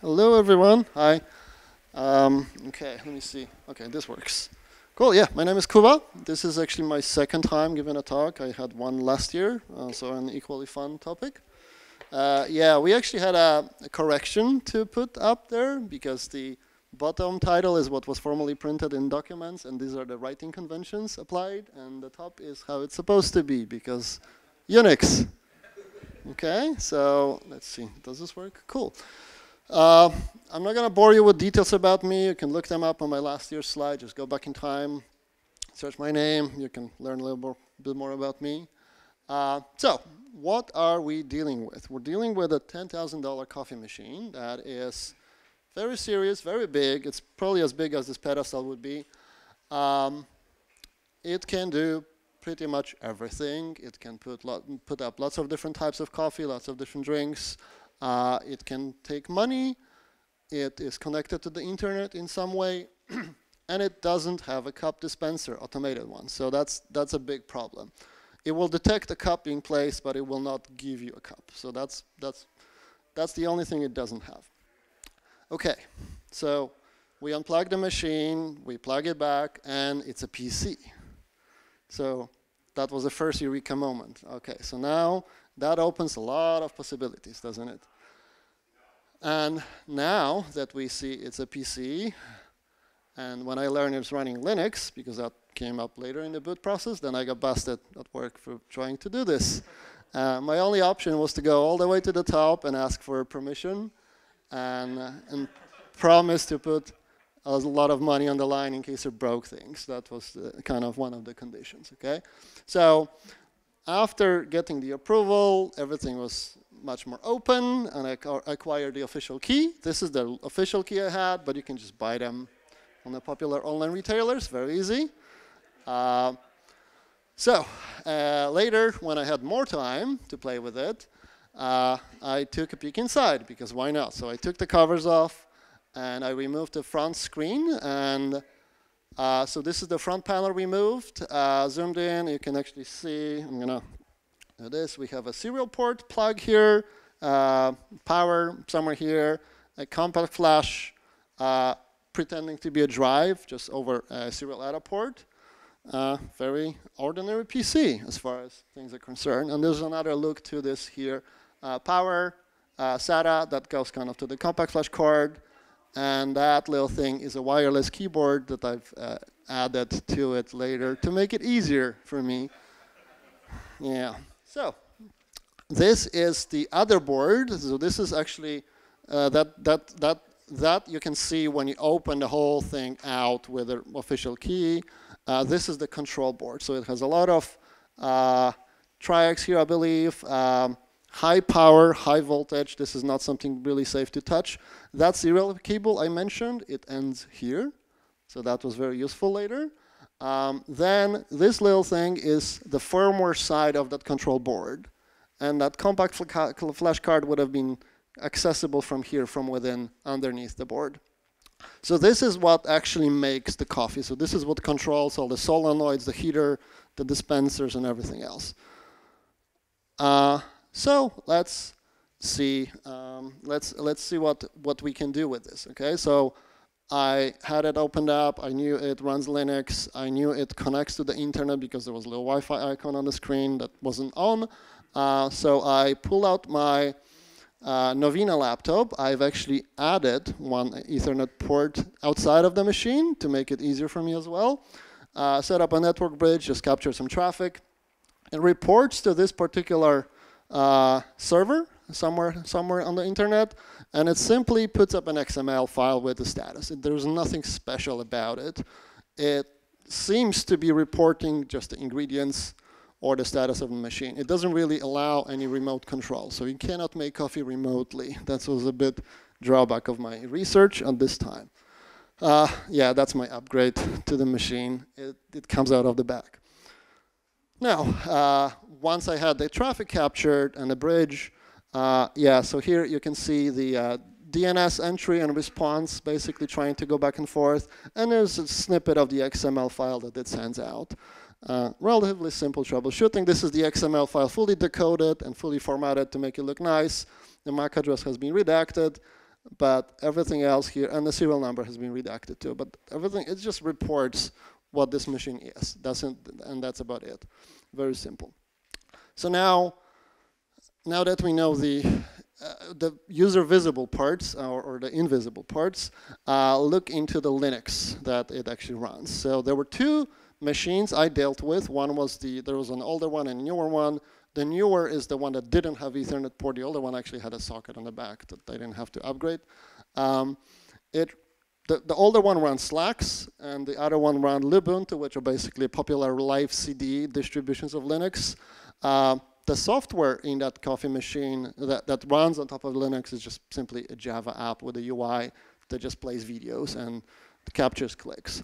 Hello, everyone. Hi. Um, okay, let me see. Okay, this works. Cool, yeah, my name is Kuba. This is actually my second time giving a talk. I had one last year, uh, so an equally fun topic. Uh, yeah, we actually had a, a, correction to put up there because the bottom title is what was formally printed in documents, and these are the writing conventions applied, and the top is how it's supposed to be because Unix. Okay, so let's see, does this work? Cool. Uh, I'm not going to bore you with details about me. You can look them up on my last year's slide. Just go back in time, search my name. You can learn a little more, bit more about me. Uh, so, what are we dealing with? We're dealing with a $10,000 coffee machine that is very serious, very big. It's probably as big as this pedestal would be. Um, it can do pretty much everything. It can put, put up lots of different types of coffee, lots of different drinks. Uh, it can take money. It is connected to the internet in some way. and it doesn't have a cup dispenser, automated one. So that's, that's a big problem. It will detect a cup being placed, but it will not give you a cup. So that's, that's, that's the only thing it doesn't have. Okay, so we unplug the machine, we plug it back, and it's a PC. So that was the first Eureka moment. Okay, so now that opens a lot of possibilities, doesn't it? And now that we see it's a PC, and when I learned it's running Linux, because that came up later in the boot process, then I got busted at work for trying to do this. Uh, my only option was to go all the way to the top and ask for permission and, uh, and promise to put a lot of money on the line in case it broke things. That was the, kind of one of the conditions, okay? So after getting the approval, everything was much more open, and I acquired the official key. This is the official key I had, but you can just buy them on the popular online retailers, very easy. Uh, so uh, later, when I had more time to play with it, uh, I took a peek inside, because why not? So I took the covers off, and I removed the front screen, and uh, so this is the front panel removed. Uh, zoomed in, you can actually see, I'm gonna do this. We have a serial port plug here, uh, power somewhere here, a compact flash, uh, pretending to be a drive just over a serial ATA port. Uh, very ordinary PC as far as things are concerned. And there's another look to this here. Uh, power, SATA that goes kind of to the compact flash card, and that little thing is a wireless keyboard that I've uh, added to it later to make it easier for me. Yeah. So this is the other board. So this is actually uh, that that that that you can see when you open the whole thing out with an official key. Uh, this is the control board. So it has a lot of uh, triacs here, I believe. Um, high power, high voltage. This is not something really safe to touch. That serial cable I mentioned, it ends here. So that was very useful later. Um, then this little thing is the firmware side of that control board. And that compact flash card would have been accessible from here, from within, underneath the board. So this is what actually makes the coffee. So this is what controls all the solenoids, the heater, the dispensers, and everything else. Uh, so let's see. Um, let's let's see what what we can do with this. Okay, so I had it opened up. I knew it runs Linux. I knew it connects to the internet because there was a little Wi-Fi icon on the screen that wasn't on. Uh, so I pull out my uh, Novena laptop. I've actually added one Ethernet port outside of the machine to make it easier for me as well. Uh, set up a network bridge, just capture some traffic. It reports to this particular uh, server somewhere somewhere on the internet, and it simply puts up an XML file with the status. There's nothing special about it. It seems to be reporting just the ingredients or the status of the machine. It doesn't really allow any remote control, so you cannot make coffee remotely. That was a bit drawback of my research at this time. Uh, yeah, that's my upgrade to the machine. It, it comes out of the back. Now, uh, once I had the traffic captured and the bridge, uh, yeah, so here you can see the uh, DNS entry and response, basically trying to go back and forth, and there's a snippet of the XML file that it sends out. Uh, relatively simple troubleshooting. This is the XML file fully decoded and fully formatted to make it look nice. The MAC address has been redacted. but everything else here, and the serial number has been redacted too, but everything, it just reports what this machine is, doesn't, and that's about it. Very simple. So now, now that we know the uh, the user visible parts or, or the invisible parts, uh, look into the Linux that it actually runs. So there were two machines I dealt with. One was the, there was an older one and a newer one. The newer is the one that didn't have Ethernet port. The older one actually had a socket on the back that they didn't have to upgrade. Um, it, the, the older one ran Slax, and the other one ran Lubuntu, which are basically popular live CD distributions of Linux. Uh, the software in that coffee machine that, that runs on top of Linux is just simply a Java app with a UI that just plays videos and captures clicks.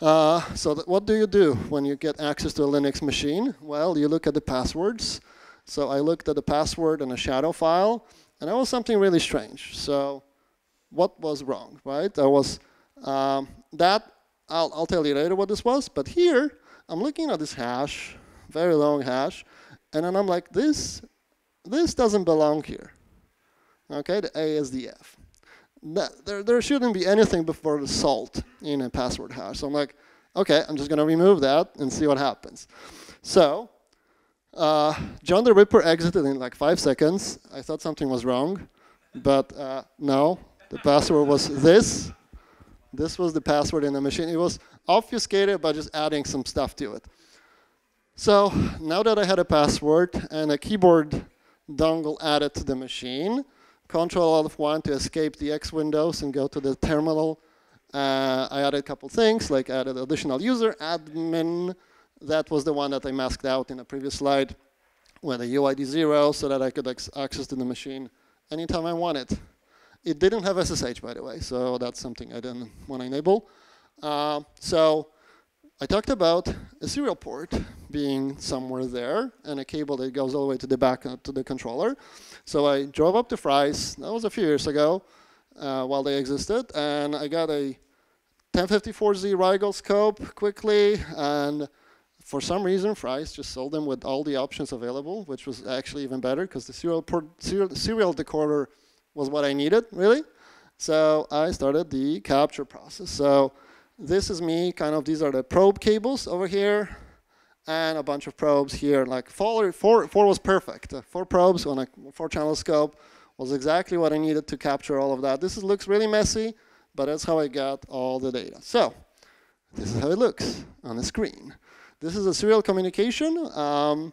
Uh, so what do you do when you get access to a Linux machine? Well, you look at the passwords. So I looked at the password in a shadow file, and that was something really strange. So what was wrong, right? There was um, that, I'll, I'll tell you later what this was, but here, I'm looking at this hash, very long hash, and then I'm like, this, this doesn't belong here. Okay, the A is the F there, there shouldn't be anything before the salt in a password hash. So I'm like, okay, I'm just going to remove that and see what happens. So uh, John the Ripper exited in like five seconds. I thought something was wrong, but uh, no, the password was this. This was the password in the machine. It was obfuscated by just adding some stuff to it. So now that I had a password and a keyboard dongle added to the machine, Control Alt 1 to escape the X windows and go to the terminal. Uh, I added a couple things, like added additional user, admin. That was the one that I masked out in a previous slide with a UID 0 so that I could access to the machine anytime I wanted. It didn't have SSH, by the way, so that's something I didn't want to enable. Uh, so I talked about a serial port being somewhere there and a cable that goes all the way to the back to the controller. So I drove up to Fry's, that was a few years ago, uh, while they existed, and I got a 1054Z Rigol scope quickly, and for some reason Fry's just sold them with all the options available, which was actually even better because the serial, port, serial, serial decoder was what I needed, really. So I started the capture process. So this is me, kind of, these are the probe cables over here, and a bunch of probes here. Like four, four, four was perfect. Four probes on a four channel scope was exactly what I needed to capture all of that. This is, looks really messy, but that's how I got all the data. So this is how it looks on the screen. This is a serial communication. Um,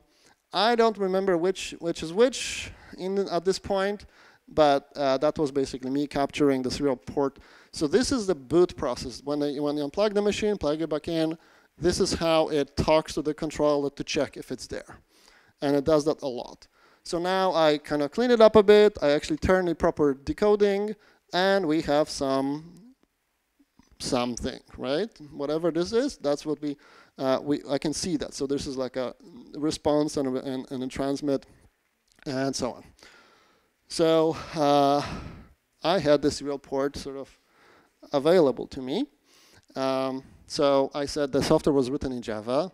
I don't remember which, which is which in, at this point, but uh, that was basically me capturing the serial port so this is the boot process. When, they, when you unplug the machine, plug it back in, this is how it talks to the controller to check if it's there. And it does that a lot. So now I kind of clean it up a bit. I actually turn the proper decoding, and we have some something, right? Whatever this is, that's what we, uh, we I can see that. So this is like a response and and, and a transmit, and so on. So uh, I had this real port sort of available to me. Um, so I said the software was written in Java.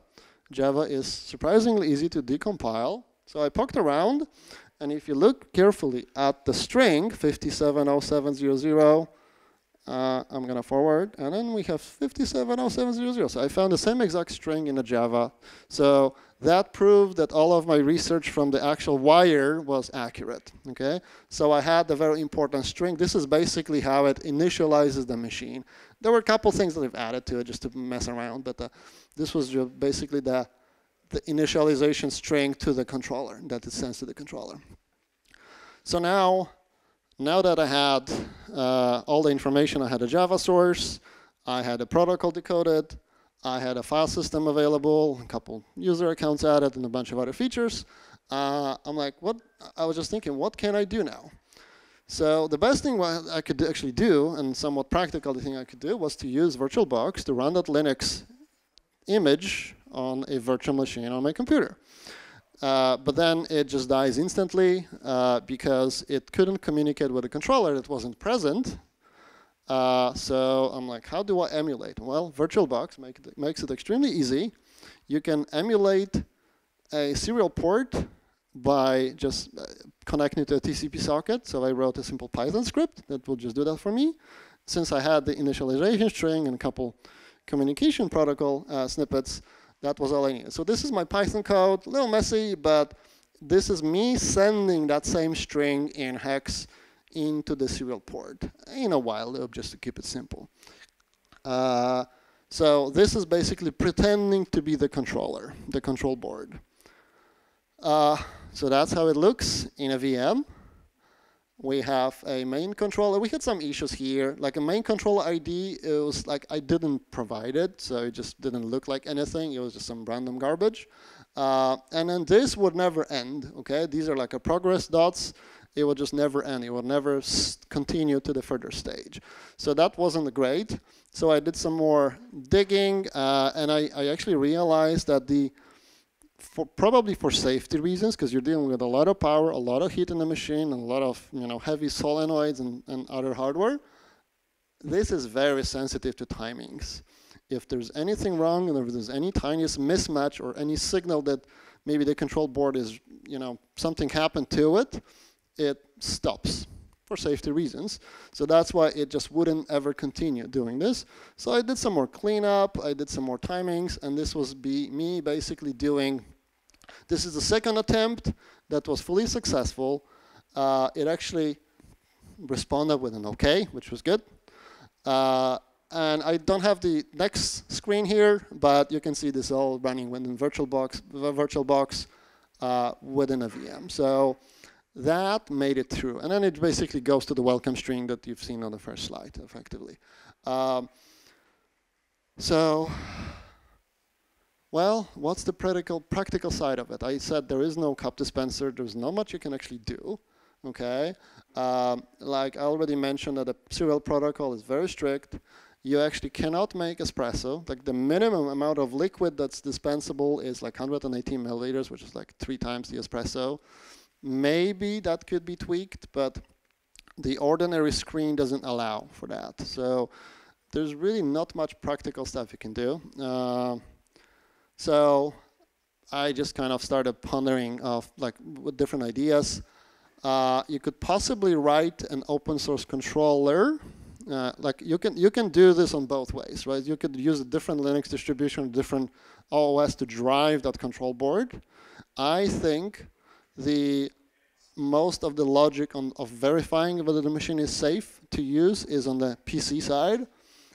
Java is surprisingly easy to decompile. So I poked around, and if you look carefully at the string 570700, uh, I'm going to forward, and then we have 570700. So I found the same exact string in the Java. So that proved that all of my research from the actual wire was accurate, okay? So I had the very important string. This is basically how it initializes the machine. There were a couple things that I've added to it just to mess around, but uh, this was basically the, the initialization string to the controller that it sends to the controller. So now, now that I had uh, all the information, I had a Java source, I had a protocol decoded, I had a file system available, a couple user accounts added, and a bunch of other features. Uh, I'm like, what? I was just thinking, what can I do now? So the best thing I could actually do, and somewhat practical the thing I could do, was to use VirtualBox to run that Linux image on a virtual machine on my computer. Uh, but then it just dies instantly uh, because it couldn't communicate with a controller that wasn't present uh, so I'm like, how do I emulate? Well, VirtualBox make it, makes it extremely easy. You can emulate a serial port by just uh, connecting to a TCP socket. So I wrote a simple Python script that will just do that for me. Since I had the initialization string and a couple communication protocol uh, snippets, that was all I needed. So this is my Python code, a little messy, but this is me sending that same string in hex into the serial port in a while loop just to keep it simple. Uh, so this is basically pretending to be the controller, the control board. Uh, so that's how it looks in a VM. We have a main controller. We had some issues here. Like a main controller ID, it was like I didn't provide it, so it just didn't look like anything. It was just some random garbage. Uh, and then this would never end, okay? These are like a progress dots. It would just never end. It would never continue to the further stage. So that wasn't great. So I did some more digging, uh, and I, I actually realized that the for probably for safety reasons, because you're dealing with a lot of power, a lot of heat in the machine, and a lot of you know heavy solenoids and, and other hardware. This is very sensitive to timings. If there's anything wrong, and if there's any tiniest mismatch or any signal that maybe the control board is, you know, something happened to it, it stops for safety reasons. So that's why it just wouldn't ever continue doing this. So I did some more cleanup, I did some more timings, and this was be me basically doing, this is the second attempt that was fully successful. Uh, it actually responded with an OK, which was good. Uh, and I don't have the next screen here, but you can see this all running within VirtualBox, VirtualBox uh, within a VM. So that made it through. And then it basically goes to the welcome string that you've seen on the first slide, effectively. Um, so, well, what's the practical, practical side of it? I said there is no cup dispenser. There's not much you can actually do, okay? Um, like I already mentioned that the serial protocol is very strict. You actually cannot make espresso. Like the minimum amount of liquid that's dispensable is like 118 milliliters, which is like three times the espresso. Maybe that could be tweaked, but the ordinary screen doesn't allow for that. So there's really not much practical stuff you can do. Uh, so I just kind of started pondering of like with different ideas. Uh, you could possibly write an open source controller. Uh, like you can you can do this on both ways, right? You could use a different Linux distribution, different OS to drive that control board. I think the most of the logic on, of verifying whether the machine is safe to use is on the PC side.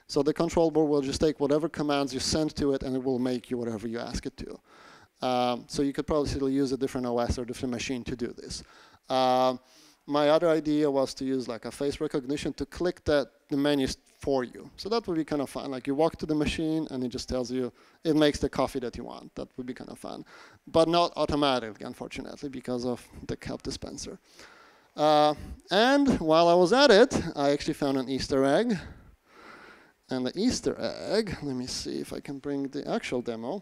So the control board will just take whatever commands you send to it and it will make you whatever you ask it to. Um, so you could probably use a different OS or different machine to do this. Um, my other idea was to use like a face recognition to click that the menus for you. So that would be kind of fun. Like you walk to the machine and it just tells you, it makes the coffee that you want. That would be kind of fun. But not automatically, unfortunately, because of the cup dispenser. Uh, and while I was at it, I actually found an Easter egg. And the Easter egg, let me see if I can bring the actual demo.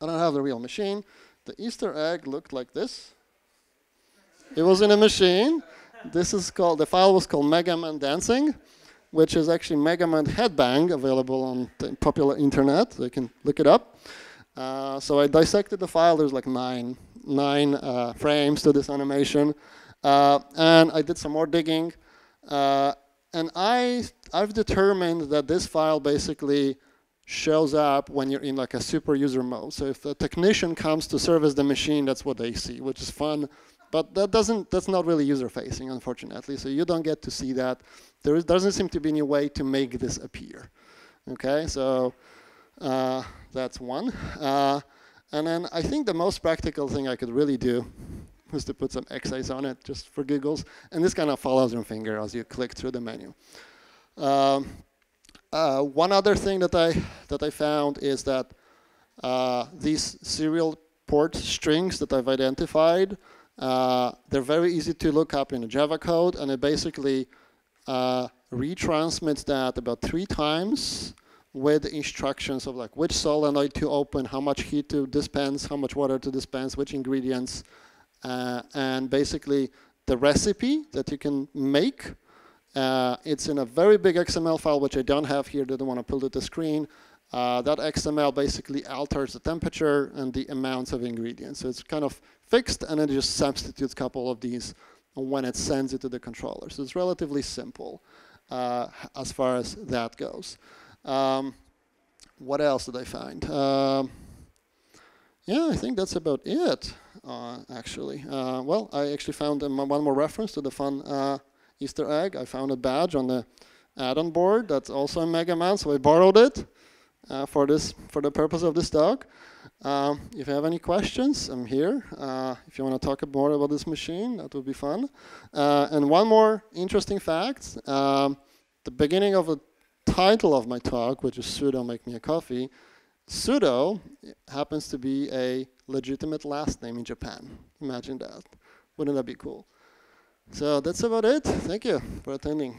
I don't have the real machine. The Easter egg looked like this. It was in a machine. This is called, the file was called Mega Man Dancing, which is actually Mega Man Headbang, available on the popular internet. You can look it up. Uh, so I dissected the file. There's like nine, nine uh, frames to this animation. Uh, and I did some more digging. Uh, and I, I've determined that this file basically shows up when you're in like a super user mode. So if a technician comes to service the machine, that's what they see, which is fun. But that doesn't, that's not really user facing, unfortunately. So you don't get to see that. There is, doesn't seem to be any way to make this appear. Okay, so uh, that's one. Uh, and then I think the most practical thing I could really do was to put some X-eyes on it just for giggles. And this kind of follows your finger as you click through the menu. Um, uh, one other thing that I, that I found is that uh, these serial port strings that I've identified uh, they're very easy to look up in Java code, and it basically uh, retransmits that about three times with instructions of like which solenoid to open, how much heat to dispense, how much water to dispense, which ingredients, uh, and basically the recipe that you can make. Uh, it's in a very big XML file, which I don't have here, didn't want to pull to the screen. uh, that XML basically alters the temperature and the amounts of ingredients. So it's kind of fixed, and it just substitutes a couple of these when it sends it to the controller. So it's relatively simple uh, as far as that goes. Um, what else did I find? Um, yeah, I think that's about it, uh, actually. Uh, well, I actually found um, one more reference to the fun uh, Easter egg. I found a badge on the add-on board that's also a Mega Man, so I borrowed it uh, for this for the purpose of this talk. Um, if you have any questions, I'm here. Uh, if you want to talk more about this machine, that would be fun. Uh, and one more interesting fact: um, the beginning of the title of my talk, which is "Sudo Make Me a Coffee," Sudo happens to be a legitimate last name in Japan. Imagine that. Wouldn't that be cool? So that's about it. Thank you for attending.